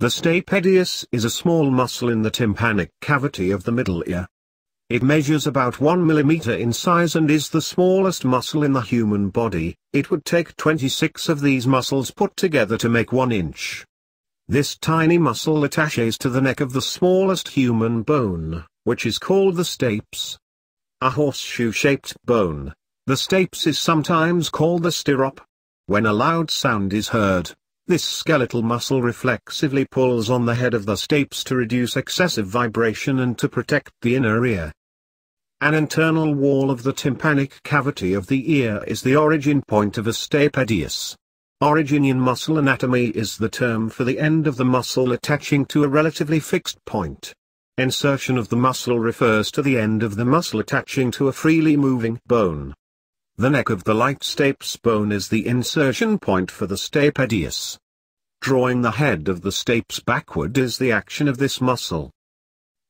The stapedius is a small muscle in the tympanic cavity of the middle ear. It measures about 1 mm in size and is the smallest muscle in the human body, it would take 26 of these muscles put together to make 1 inch. This tiny muscle attaches to the neck of the smallest human bone, which is called the stapes. A horseshoe-shaped bone. The stapes is sometimes called the stirrup. When a loud sound is heard, this skeletal muscle reflexively pulls on the head of the stapes to reduce excessive vibration and to protect the inner ear. An internal wall of the tympanic cavity of the ear is the origin point of a stapedius. Origin in muscle anatomy is the term for the end of the muscle attaching to a relatively fixed point. Insertion of the muscle refers to the end of the muscle attaching to a freely moving bone. The neck of the light stapes bone is the insertion point for the stapedius. Drawing the head of the stapes backward is the action of this muscle.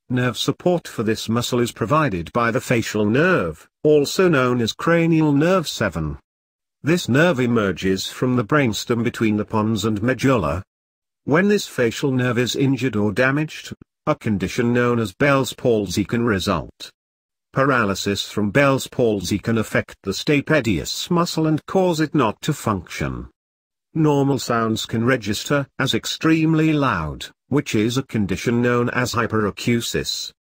Nerve support for this muscle is provided by the facial nerve, also known as cranial nerve 7. This nerve emerges from the brainstem between the pons and medulla. When this facial nerve is injured or damaged, a condition known as Bell's palsy can result. Paralysis from Bell's palsy can affect the stapedius muscle and cause it not to function. Normal sounds can register as extremely loud, which is a condition known as hyperacusis.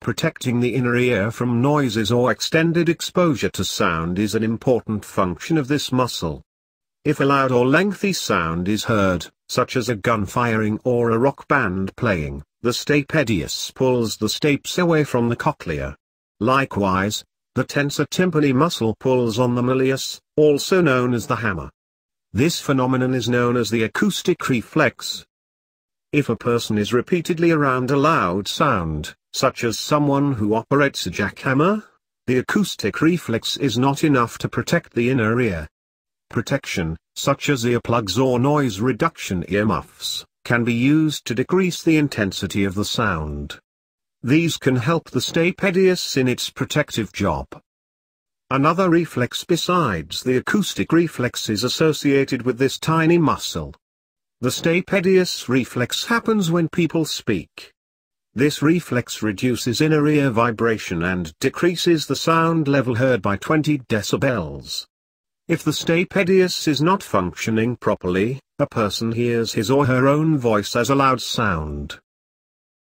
Protecting the inner ear from noises or extended exposure to sound is an important function of this muscle. If a loud or lengthy sound is heard, such as a gun firing or a rock band playing, the stapedius pulls the stapes away from the cochlea. Likewise, the tensor tympani muscle pulls on the malleus, also known as the hammer. This phenomenon is known as the acoustic reflex, if a person is repeatedly around a loud sound, such as someone who operates a jackhammer, the acoustic reflex is not enough to protect the inner ear. Protection, such as earplugs or noise reduction earmuffs, can be used to decrease the intensity of the sound. These can help the stapedius in its protective job. Another reflex besides the acoustic reflex is associated with this tiny muscle. The stapedius reflex happens when people speak. This reflex reduces inner ear vibration and decreases the sound level heard by 20 decibels. If the stapedius is not functioning properly, a person hears his or her own voice as a loud sound.